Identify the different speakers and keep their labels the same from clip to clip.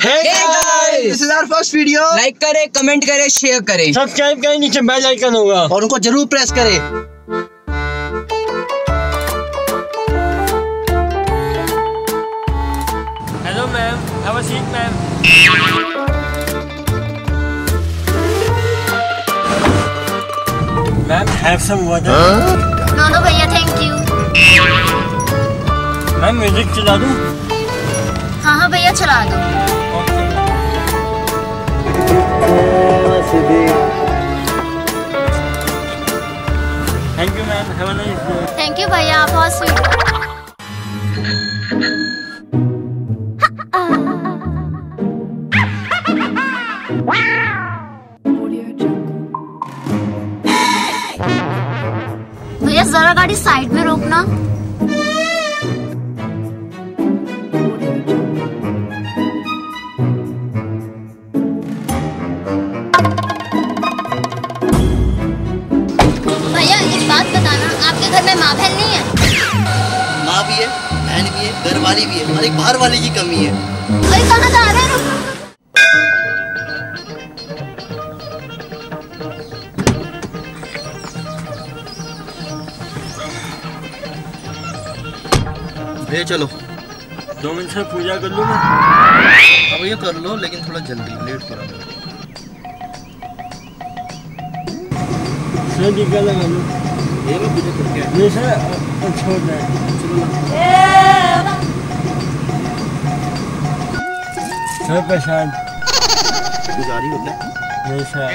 Speaker 1: Hey guys!
Speaker 2: This is our first video
Speaker 1: like करें comment करें share करें।
Speaker 3: Subscribe करें नीचे बेल आइकन होगा।
Speaker 2: और उनको ज़रूर प्रेस करें।
Speaker 3: Hello ma'am have a seat ma'am ma'am have some water
Speaker 4: no no भैया थैंक यू
Speaker 3: मैम म्यूज़िक चला दूँ?
Speaker 4: हाँ हाँ भैया चला दो।
Speaker 3: Thank you ma'am have a nice day
Speaker 4: thank you भैया आप बहुत स्वीट भैया जरा गाड़ी साइड में रोकना। घर में माँ बहन नहीं है।
Speaker 2: माँ भी है बहन भी है घर वाली भी है और एक बाहर वाली की कमी है।
Speaker 4: अरे कहाँ जा रहे हैं रुक, रुक, रुक।
Speaker 2: भैया चलो।
Speaker 3: दो मिनट से पूजा कर लूँ मैं?
Speaker 2: अब ये कर लो लेकिन थोड़ा जल्दी लेट करो।
Speaker 3: सर टीका लगा लूँ
Speaker 2: ये
Speaker 3: सर छोड़ सर प्रसाद
Speaker 2: पुजारी होता है
Speaker 3: नहीं सर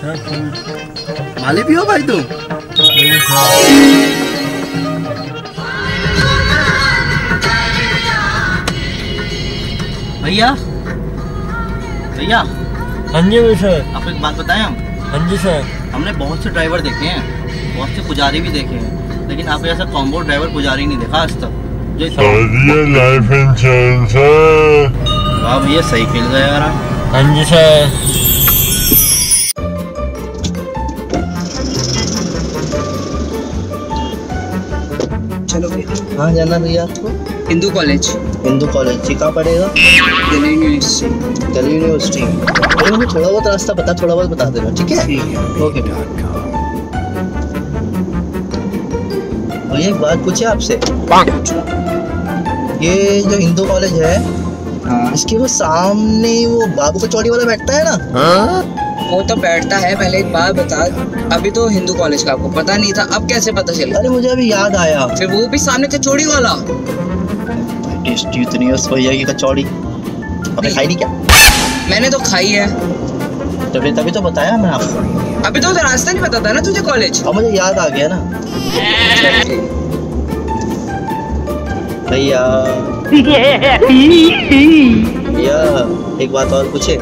Speaker 3: सर फूल
Speaker 2: माली भी हो भाई तुम
Speaker 3: नहीं सर
Speaker 2: भैया? भैया?
Speaker 3: हाँ जी सर
Speaker 2: आपको एक बात बताएँ हम?
Speaker 3: हाँ जी सर
Speaker 2: हमने बहुत से ड्राइवर देखे हैं बहुत से पुजारी भी देखे हैं लेकिन आप ऐसा कॉम्बो ड्राइवर पुजारी नहीं देखा आज तक जो
Speaker 5: लाइफ इंश्योरेंस है।
Speaker 2: वाह भैया सही खेल गए यार
Speaker 3: हाँ जी सर
Speaker 1: चलो भैया।
Speaker 2: कहाँ जाना भैया आपको?
Speaker 1: हिंदू कॉलेज
Speaker 2: हिंदू कॉलेज जी कहाँ पड़ेगा
Speaker 1: दिल्ली यूनिवर्सिटी
Speaker 2: दिल्ली यूनिवर्सिटी अरे मुझे थोड़ा बहुत रास्ता पता थोड़ा बहुत बता देना ठीक है ओके भैया एक बात पूछे आपसे ये जो हिंदू कॉलेज है।
Speaker 1: हाँ
Speaker 2: इसके वो सामने वो बाबू कचौड़ी वाला बैठता है ना
Speaker 1: वो तो बैठता है पहले एक बार बता। अभी तो हिंदू कॉलेज का आपको पता नहीं था अब कैसे पता चला?
Speaker 2: अरे मुझे अभी याद आया।
Speaker 1: फिर वो भी सामने थे चोड़ी वाला।
Speaker 2: टेस्टी उतनी है उस भैया की कचौड़ी आपने खाई नहीं क्या?
Speaker 1: मैंने तो खाई है।
Speaker 2: तभी तभी तो बताया मैं आपको।
Speaker 1: अभी तो उधर रास्ता नहीं पता था ना तुझे कॉलेज
Speaker 2: अब मुझे याद आ गया ना। भैया। भैया एक बात और पूछे।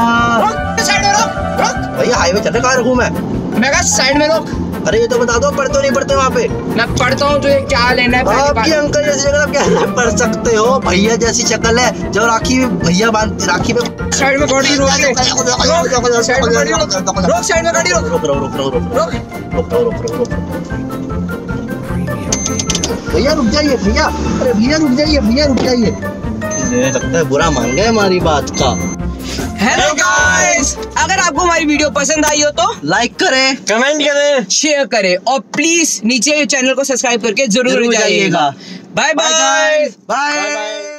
Speaker 2: भैया
Speaker 1: साइड में रोक रोक
Speaker 2: भैया हाईवे चल रहे कहाँ रखूँ मैं
Speaker 1: मैं कहा साइड में रोक
Speaker 2: अरे ये तो बता दो पढ़ते हो नहीं पढ़ते वहाँ पे
Speaker 1: मैं पढ़ता हूँ तुझे क्या लेना है
Speaker 2: आपकी अंकल जैसी जगह आप क्या पढ़ सकते हो भैया जैसी शक्ल है जो राखी भैया बाँध राखी में
Speaker 1: साइड में गाड़ी रोक साइड में गाड़ी रोक रोक साइड में गाड़ी रोक
Speaker 2: रुक रुक रुक
Speaker 1: रोक
Speaker 2: रुक रुक रुक भैया रुक जाइए भैया अरे भैया रुक जाइए भैया रुक जाइए लगता है बुरा मान गए हमारी बात का
Speaker 1: हेलो गाइस अगर आपको हमारी वीडियो पसंद आई हो तो
Speaker 2: लाइक करें
Speaker 3: कमेंट करें
Speaker 1: शेयर करें और प्लीज़ नीचे चैनल को सब्सक्राइब करके ज़रूर
Speaker 2: जाइएगा।
Speaker 1: Bye bye
Speaker 2: bye